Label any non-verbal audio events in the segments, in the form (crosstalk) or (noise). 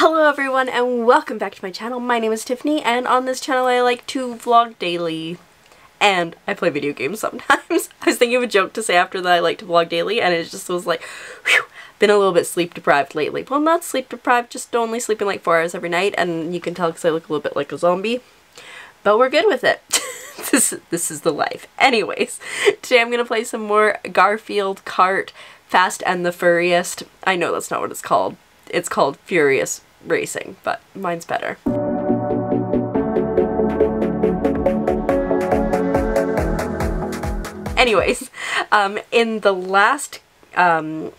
Hello everyone and welcome back to my channel. My name is Tiffany and on this channel I like to vlog daily. And I play video games (laughs) sometimes. I was thinking of a joke to say after that I like to vlog daily and it just was like, whew, been a little bit sleep deprived lately. Well not sleep deprived, just only sleeping like 4 hours every night and you can tell because I look a little bit like a zombie. But we're good with it. (laughs) this, this is the life. Anyways, today I'm going to play some more Garfield Kart Fast and the Furriest. I know that's not what it's called. It's called Furious racing, but mine's better. Anyways, um, in the last um,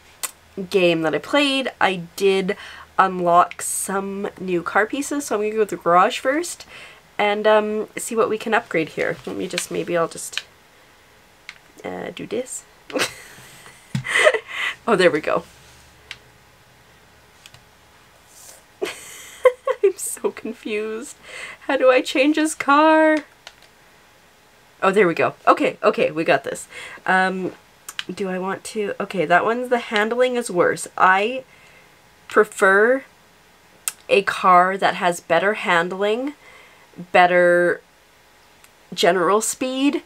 game that I played, I did unlock some new car pieces, so I'm to go to the garage first and um, see what we can upgrade here. Let me just, maybe I'll just uh, do this. (laughs) oh, there we go. So confused. How do I change his car? Oh, there we go. Okay, okay, we got this. Um, do I want to... Okay, that one's the handling is worse. I prefer a car that has better handling, better general speed,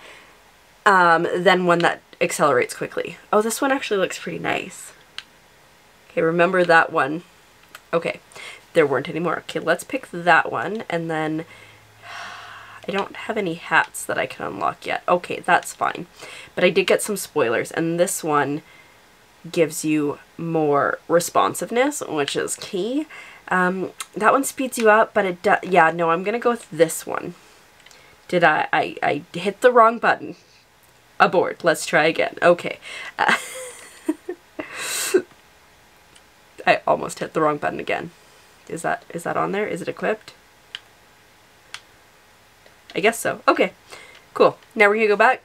um, than one that accelerates quickly. Oh, this one actually looks pretty nice. Okay, remember that one. Okay, there weren't any more. Okay, let's pick that one, and then I don't have any hats that I can unlock yet. Okay, that's fine. But I did get some spoilers, and this one gives you more responsiveness, which is key. Um, that one speeds you up, but it does, yeah, no, I'm gonna go with this one. Did I, I, I hit the wrong button. Abort, let's try again. Okay. Uh, (laughs) I almost hit the wrong button again. Is that is that on there? Is it equipped? I guess so. Okay, cool. Now we're gonna go back.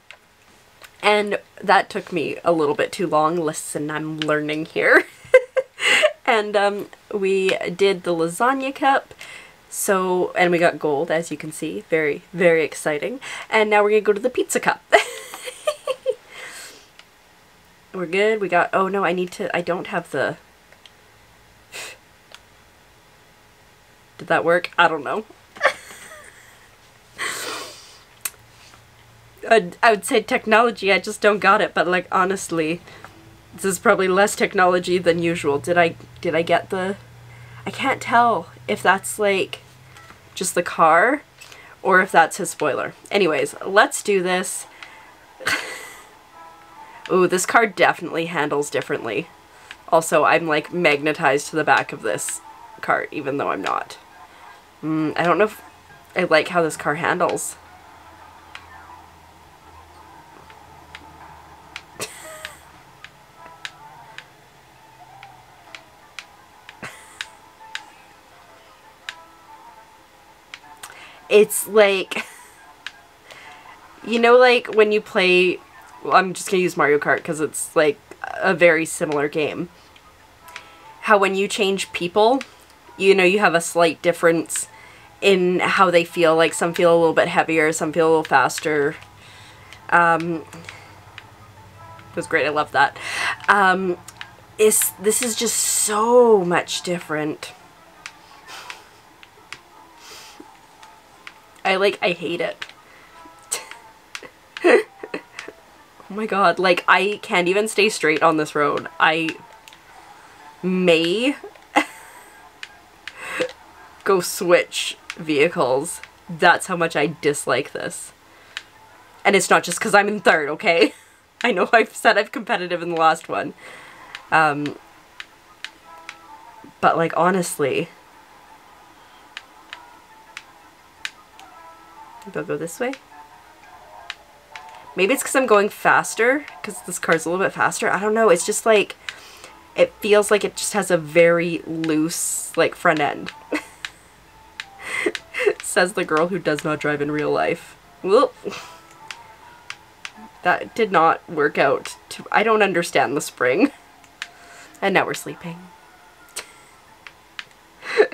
And that took me a little bit too long. Listen, I'm learning here. (laughs) and um, we did the lasagna cup. So, and we got gold, as you can see. Very, very exciting. And now we're gonna go to the pizza cup. (laughs) we're good. We got, oh no, I need to, I don't have the Did that work? I don't know. (laughs) I, I would say technology, I just don't got it, but like honestly, this is probably less technology than usual. Did I did I get the I can't tell if that's like just the car or if that's his spoiler. Anyways, let's do this. (laughs) Ooh, this car definitely handles differently. Also, I'm like magnetized to the back of this cart, even though I'm not. Mm, I don't know if I like how this car handles. it's like, you know like when you play, well, I'm just going to use Mario Kart because it's like a very similar game. How when you change people, you know, you have a slight difference in how they feel. Like some feel a little bit heavier, some feel a little faster. Um, it was great. I love that. Um, is this is just so much different. I like I hate it. (laughs) oh my god, like I can't even stay straight on this road. I may go switch vehicles. That's how much I dislike this. And it's not just because I'm in third, okay? (laughs) I know I've said I've competitive in the last one. Um, but like honestly, I'll go this way. Maybe it's because I'm going faster, because this car's a little bit faster. I don't know. It's just like, it feels like it just has a very loose, like, front end. (laughs) Says the girl who does not drive in real life. Well, that did not work out. To, I don't understand the spring. And now we're sleeping. (laughs)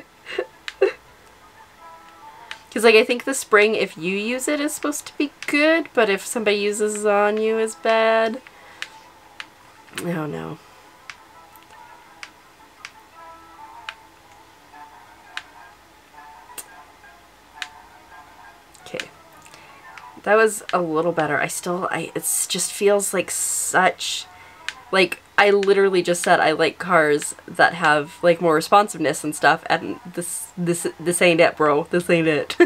Because, like, I think the spring, if you use it, is supposed to be good, but if somebody uses it on you, is bad. Oh, no. That was a little better. I still, I, it just feels like such, like, I literally just said I like cars that have, like, more responsiveness and stuff, and this, this, this ain't it, bro. This ain't it. (laughs)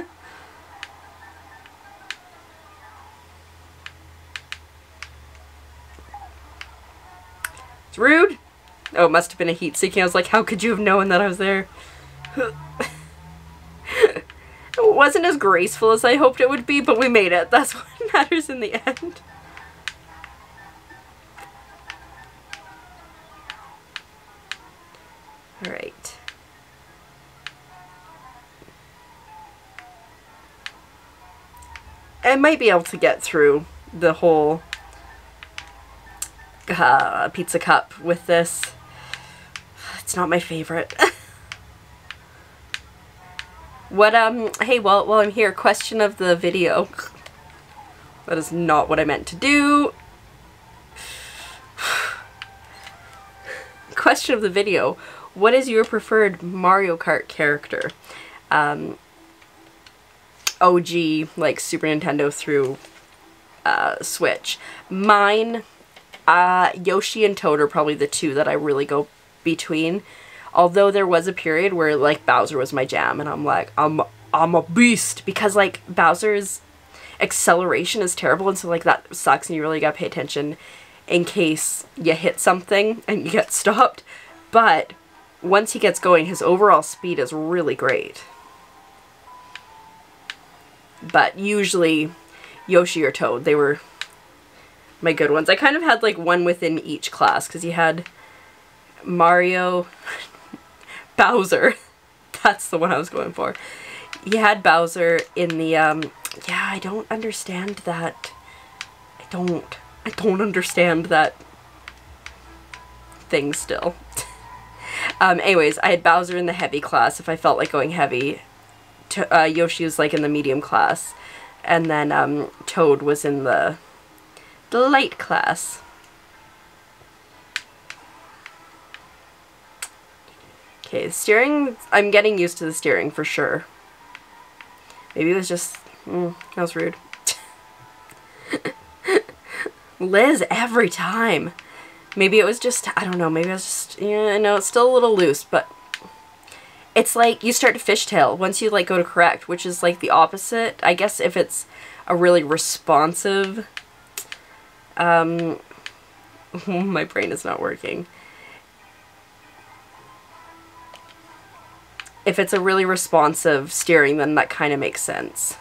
it's rude. Oh, it must have been a heat seeking. I was like, how could you have known that I was there? (laughs) It wasn't as graceful as I hoped it would be, but we made it. That's (laughs) what matters in the end. Alright. I might be able to get through the whole uh, pizza cup with this. It's not my favorite. (laughs) What, um, hey, well, while I'm here, question of the video. That is not what I meant to do. (sighs) question of the video. What is your preferred Mario Kart character? Um, OG, like Super Nintendo through uh, Switch. Mine, uh, Yoshi and Toad are probably the two that I really go between. Although there was a period where like Bowser was my jam and I'm like, I'm I'm a beast because like Bowser's acceleration is terrible and so like that sucks and you really gotta pay attention in case you hit something and you get stopped. But once he gets going, his overall speed is really great. But usually Yoshi or Toad, they were my good ones. I kind of had like one within each class because you had Mario, Bowser. (laughs) That's the one I was going for. He had Bowser in the, um, yeah, I don't understand that. I don't. I don't understand that thing still. (laughs) um, anyways, I had Bowser in the heavy class if I felt like going heavy. To, uh, Yoshi was like in the medium class. And then um, Toad was in the, the light class. Okay, steering, I'm getting used to the steering for sure. Maybe it was just, mm, that was rude. (laughs) Liz every time. Maybe it was just, I don't know, maybe I was just, yeah, know, it's still a little loose, but it's like you start to fishtail once you like go to correct, which is like the opposite. I guess if it's a really responsive, um, (laughs) my brain is not working. If it's a really responsive steering, then that kind of makes sense.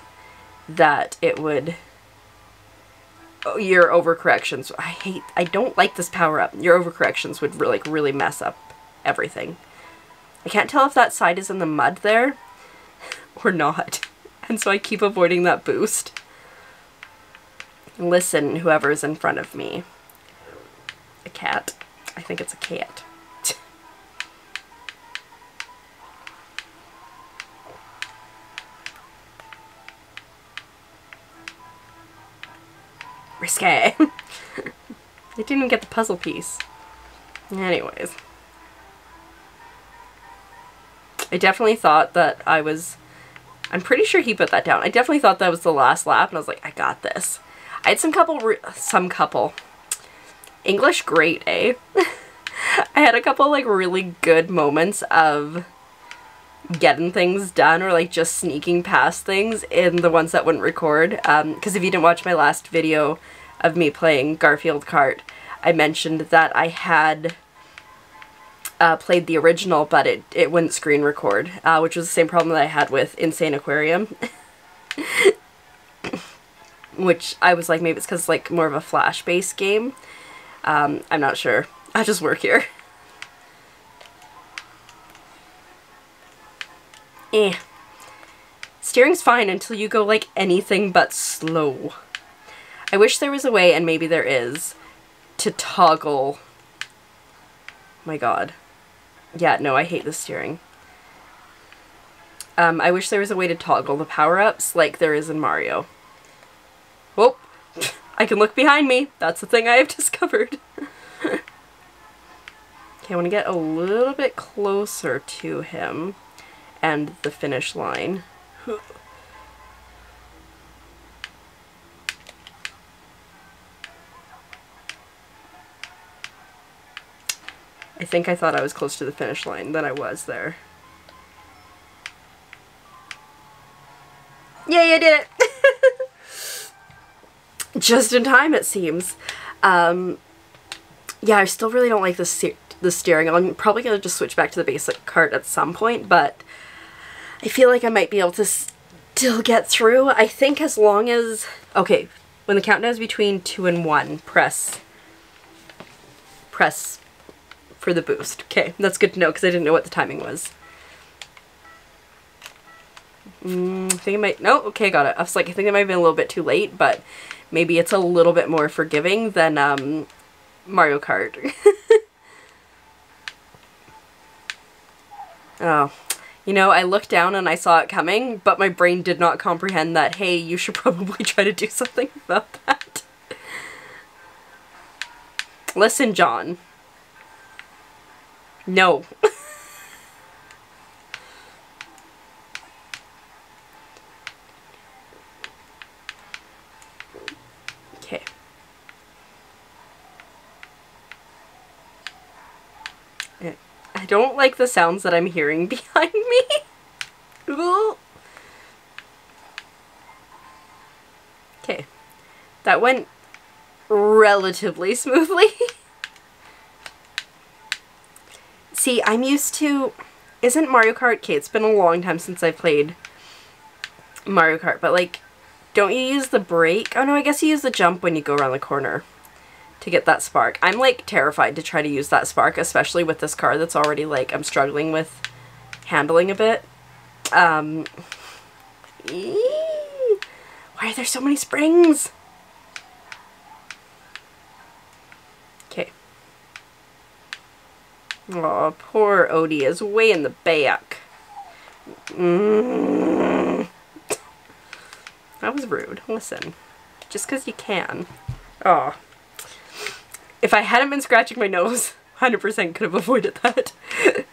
That it would... Oh, your overcorrections... I hate... I don't like this power-up. Your overcorrections would really, like, really mess up everything. I can't tell if that side is in the mud there (laughs) or not. And so I keep avoiding that boost. Listen, whoever's in front of me. A cat. I think it's a cat. Risque. (laughs) I didn't even get the puzzle piece. Anyways. I definitely thought that I was... I'm pretty sure he put that down. I definitely thought that was the last lap, and I was like, I got this. I had some couple... some couple. English great, eh? (laughs) I had a couple, like, really good moments of getting things done or like just sneaking past things in the ones that wouldn't record. Because um, if you didn't watch my last video of me playing Garfield Kart, I mentioned that I had uh, played the original, but it, it wouldn't screen record, uh, which was the same problem that I had with Insaniquarium. (laughs) which I was like, maybe it's because like more of a flash-based game. Um, I'm not sure. I just work here. Eh. Steering's fine until you go like anything but slow. I wish there was a way, and maybe there is, to toggle. My god. Yeah, no, I hate the steering. Um, I wish there was a way to toggle the power-ups like there is in Mario. Whoop! (laughs) I can look behind me. That's the thing I have (laughs) discovered. (laughs) okay, I want to get a little bit closer to him and the finish line. I think I thought I was close to the finish line, then I was there. Yay, I did it! (laughs) Just in time, it seems. Um, yeah, I still really don't like the, the steering. I'm probably going to just switch back to the basic cart at some point, but I feel like I might be able to still get through. I think as long as... Okay, when the countdown is between 2 and 1, press... Press for the boost. Okay, that's good to know because I didn't know what the timing was. Mm, I think it might... No, okay, got it. I was like, I think it might have been a little bit too late, but maybe it's a little bit more forgiving than um, Mario Kart. (laughs) oh. You know, I looked down and I saw it coming, but my brain did not comprehend that, hey, you should (laughs) probably try to do something about that. Listen, John. No. okay. I don't like the sounds that I'm hearing (laughs) behind me. okay. That went relatively smoothly. (laughs) See, I'm used to... Isn't Mario Kart... Okay, it's been a long time since I played Mario Kart, but like, don't you use the brake? Oh no, I guess you use the jump when you go around the corner to get that spark. I'm like terrified to try to use that spark, especially with this car that's already like I'm struggling with handling a bit. Um, why are there so many springs? Okay. Oh, poor Odie is way in the back. Mm. That was rude. Listen, just because you can. Oh. If I hadn't been scratching my nose, (laughs) 100% could have avoided that. (laughs)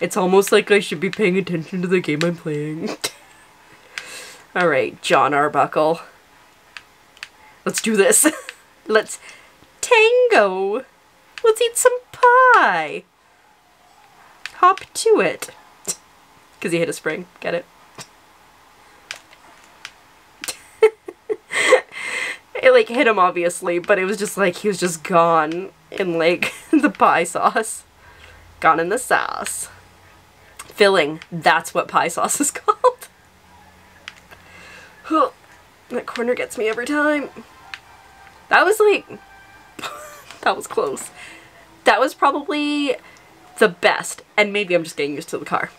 it's almost like I should be paying attention to the game I'm playing. (laughs) Alright, John Arbuckle. Let's do this. Let's tango. Let's eat some pie. Hop to it. Because he hit a spring. Get it? It like hit him obviously, but it was just like he was just gone in like (laughs) the pie sauce. Gone in the sauce. Filling, that's what pie sauce is (laughs) called. that corner gets me every time. That was like, (laughs) that was close. That was probably the best, and maybe I'm just getting used to the car.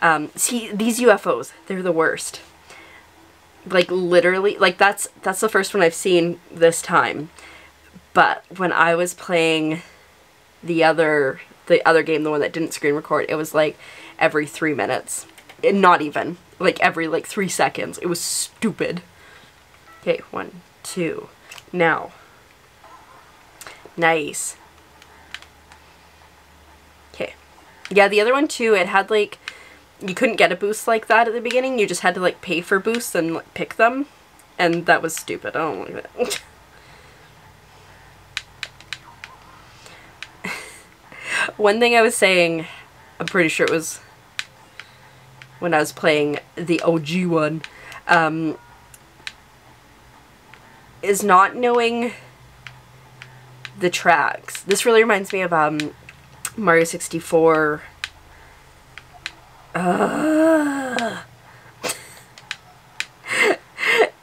Um, see, these UFOs, they're the worst like literally like that's that's the first one I've seen this time. But when I was playing the other the other game the one that didn't screen record it was like every three minutes. Eh, not even. Like every like three seconds. It was stupid. Okay one two. Now. Nice. Okay. Yeah the other one too it had like you couldn't get a boost like that at the beginning. You just had to like pay for boosts and like, pick them. And that was stupid. I don't like that. (laughs) One thing I was saying, I'm pretty sure it was when I was playing the OG one, um, is not knowing the tracks. This really reminds me of um, Mario 64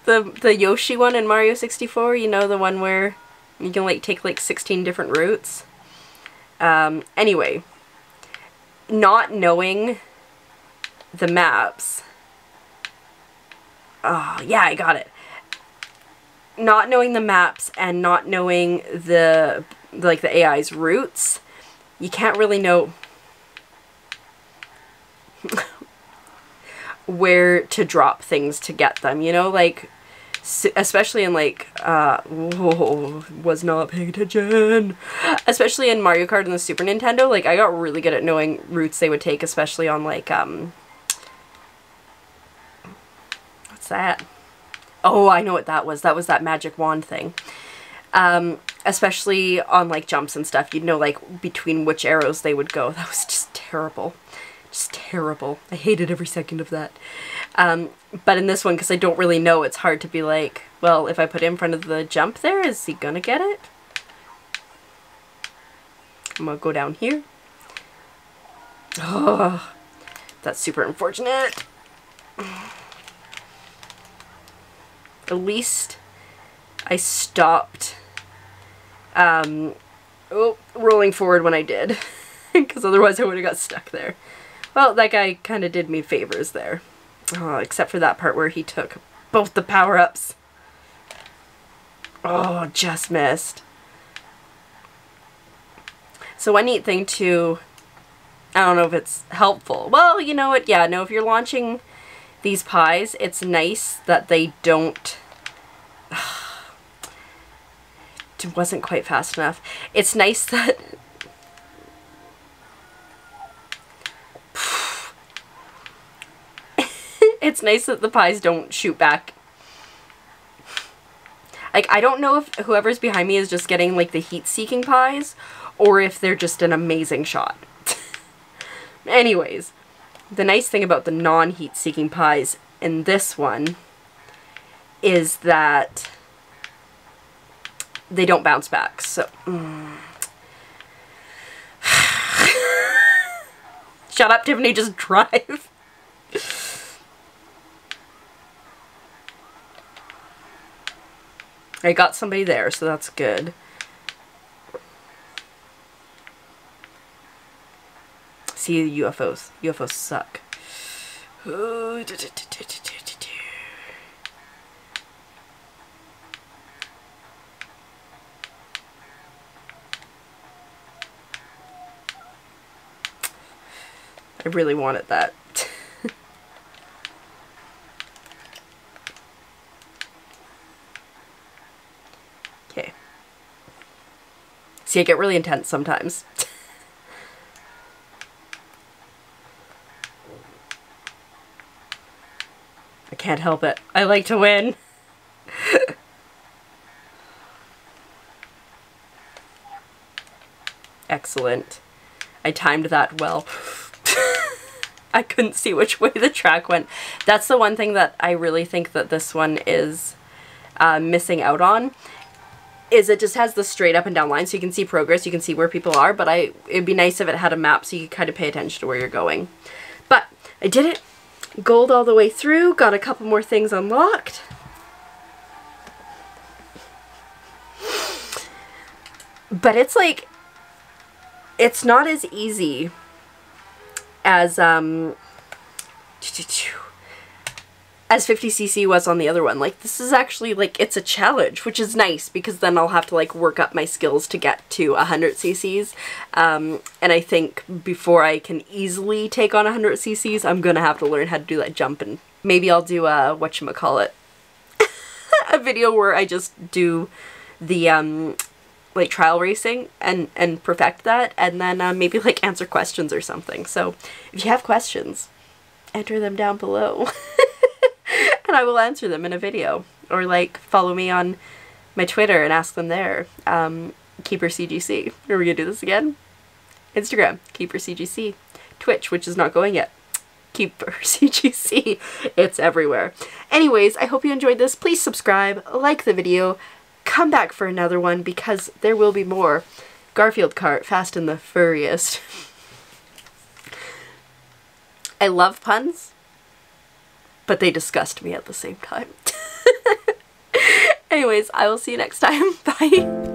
the the Yoshi one in Mario 64, you know, the one where you can like take like 16 different routes. Um, anyway, not knowing the maps. Oh, yeah, I got it. Not knowing the maps and not knowing the like the AI's routes, you can't really know (laughs) where to drop things to get them, you know, like especially in like uh whoa, was not paying attention especially in Mario Kart and the Super Nintendo like I got really good at knowing routes they would take especially on like um what's that oh I know what that was that was that magic wand thing um especially on like jumps and stuff, you'd know like between which arrows they would go. (laughs) That was just terrible. Just terrible. I hated every second of that. Um, but in this one, because I don't really know, it's hard to be like, well, if I put in front of the jump there, is he gonna get it? I'm gonna go down here. Oh, that's super unfortunate. (sighs) At least I stopped um, oh, rolling forward when I did. (laughs) Because otherwise I would have got stuck there. Well, that guy kind of did me favors there. Oh, except for that part where he took both the power-ups. Oh, just missed. So one neat thing too, I don't know if it's helpful. Well, you know what? Yeah, no, if you're launching these pies, it's nice that they don't... (sighs) it wasn't quite fast enough. It's nice (laughs) that... it's nice that the pies don't shoot back. Like, I don't know if whoever's behind me is just getting, like, the heat-seeking pies, or if they're just an amazing shot. (laughs) Anyways, the nice thing about the non-heat seeking pies in this one is that they don't bounce back. So, mm. (sighs) Shut up, Tiffany, just (laughs) drive. I got somebody there, so that's good. see the UFOs. UFOs suck. I really wanted that. okay. See, I get really intense sometimes. (laughs) I can't help it. I like to win. (laughs) Excellent. I timed that well. (laughs) I couldn't see which way the track went. That's the one thing that I really think that this one is uh, missing out on is it just has the straight up and down line so you can see progress, you can see where people are, but I it'd be nice if it had a map so you could kind of pay attention to where you're going. But I did it gold all the way through, got a couple more things unlocked. But it's like, it's not as easy as, um, (tsk) as 50cc was on the other one. Like, this is actually, like, it's a challenge, which is nice because then I'll have to, like, work up my skills to get to 100cc's. Um, and I think before I can easily take on 100cc's, I'm gonna have to learn how to do that jump and maybe I'll do a, whatchamacallit, (laughs) a video where I just do the, um, like trial racing and and perfect that and then uh, maybe like answer questions or something so if you have questions enter them down below (laughs) and I will answer them in a video. Or like follow me on my Twitter and ask them there. Um, Keeper CGC. Are we gonna do this again? Instagram, Keeper CGC. Twitch, which is not going yet. Keeper (laughs) CGC. It's everywhere. Anyways, I hope you enjoyed this. Please subscribe, like the video, come back for another one because there will be more. Garfield Kart, Fast and the Furriest. (laughs) I love puns but they disgust me at the same time. (laughs) Anyways, I will see you next time. (laughs) Bye.